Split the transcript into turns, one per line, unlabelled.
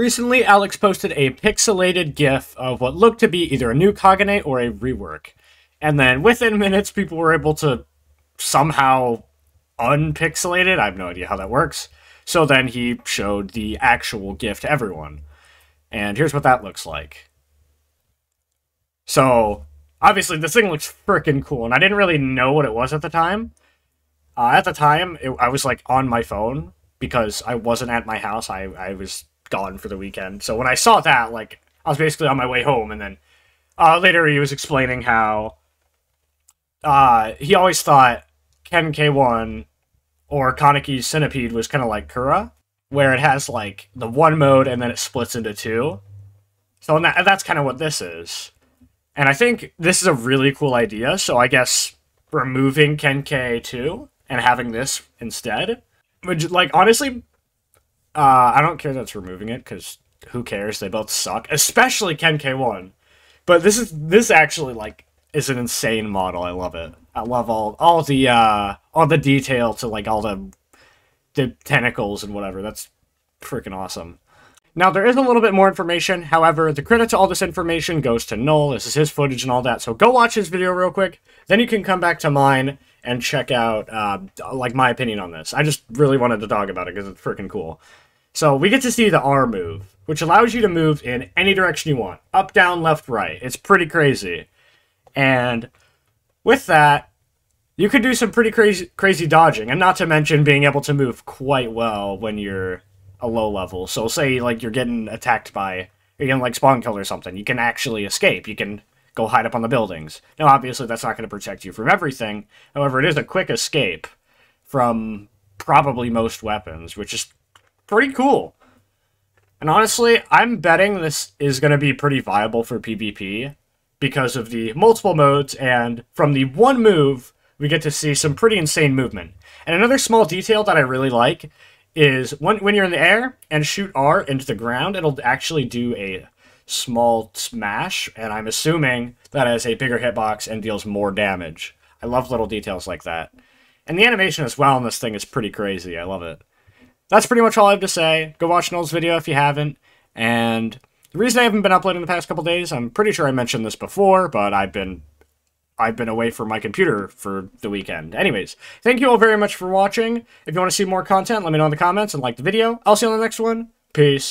Recently, Alex posted a pixelated GIF of what looked to be either a new Kagane or a rework. And then within minutes, people were able to somehow unpixelate it. I have no idea how that works. So then he showed the actual GIF to everyone. And here's what that looks like. So, obviously, this thing looks freaking cool, and I didn't really know what it was at the time. Uh, at the time, it, I was like on my phone because I wasn't at my house. I, I was gone for the weekend. So when I saw that, like, I was basically on my way home, and then uh, later he was explaining how uh, he always thought Ken K1 or Kaneki's Centipede was kind of like Kura, where it has like the one mode and then it splits into two. So that, that's kind of what this is. And I think this is a really cool idea. So I guess removing Ken K2 and having this instead would like honestly uh, I don't care that's removing it because who cares? They both suck, especially Ken K1. But this is this actually like is an insane model. I love it. I love all all the uh all the detail to like all the the tentacles and whatever. That's freaking awesome. Now there is a little bit more information. However, the credit to all this information goes to Null. This is his footage and all that. So go watch his video real quick. Then you can come back to mine and check out uh, like my opinion on this. I just really wanted to talk about it because it's freaking cool. So we get to see the R move, which allows you to move in any direction you want. Up, down, left, right. It's pretty crazy. And with that, you could do some pretty crazy crazy dodging, and not to mention being able to move quite well when you're a low level. So say like you're getting attacked by you're getting like spawn kill or something, you can actually escape. You can go hide up on the buildings. Now obviously that's not going to protect you from everything. However, it is a quick escape from probably most weapons, which is pretty cool. And honestly, I'm betting this is going to be pretty viable for PvP because of the multiple modes, and from the one move, we get to see some pretty insane movement. And another small detail that I really like is when, when you're in the air and shoot R into the ground, it'll actually do a small smash, and I'm assuming that has a bigger hitbox and deals more damage. I love little details like that. And the animation as well on this thing is pretty crazy. I love it that's pretty much all I have to say. Go watch Null's video if you haven't. And the reason I haven't been uploading the past couple days, I'm pretty sure I mentioned this before, but I've been I've been away from my computer for the weekend. Anyways, thank you all very much for watching. If you want to see more content, let me know in the comments and like the video. I'll see you on the next one. Peace.